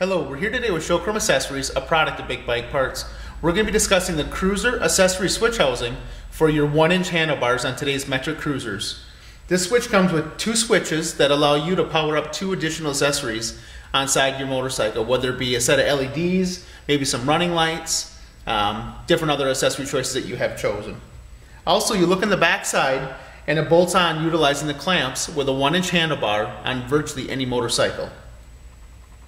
Hello, we're here today with Showchrome Accessories, a product of Big Bike Parts. We're going to be discussing the Cruiser accessory switch housing for your 1-inch handlebars on today's metric cruisers. This switch comes with two switches that allow you to power up two additional accessories on side your motorcycle, whether it be a set of LEDs, maybe some running lights, um, different other accessory choices that you have chosen. Also, you look in the back side and it bolts on utilizing the clamps with a 1-inch handlebar on virtually any motorcycle.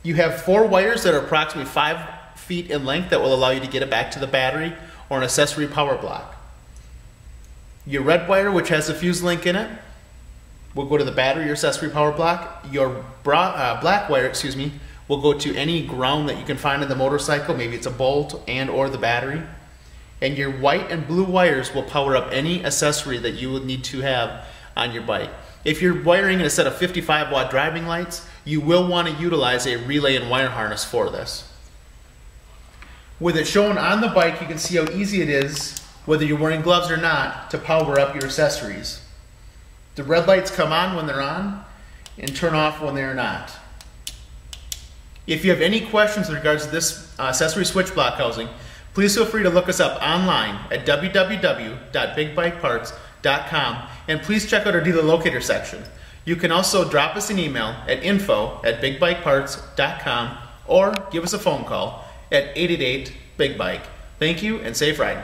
You have four wires that are approximately five feet in length that will allow you to get it back to the battery or an accessory power block. Your red wire, which has a fuse link in it, will go to the battery or accessory power block. Your bra, uh, black wire, excuse me, will go to any ground that you can find in the motorcycle. Maybe it's a bolt and or the battery. And your white and blue wires will power up any accessory that you would need to have on your bike. If you're wiring in a set of 55 watt driving lights, you will want to utilize a relay and wire harness for this. With it shown on the bike, you can see how easy it is, whether you're wearing gloves or not, to power up your accessories. The red lights come on when they're on and turn off when they're not. If you have any questions in regards to this uh, accessory switch block housing, please feel free to look us up online at www.bigbikeparts.com and please check out our dealer locator section. You can also drop us an email at info at bigbikeparts.com or give us a phone call at 888 Big Bike. Thank you and safe riding.